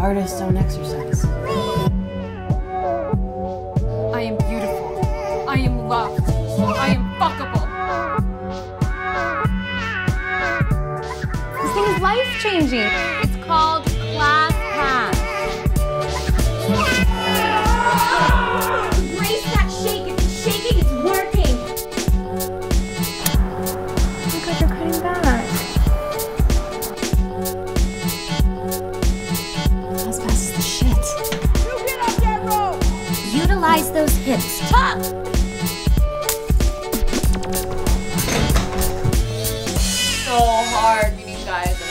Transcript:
Artists don't exercise. I am beautiful. I am loved. I am fuckable. This thing is life changing. It's called Mobilize those hips. Pop! So hard, you guys.